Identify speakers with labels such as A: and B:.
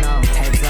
A: now. Heads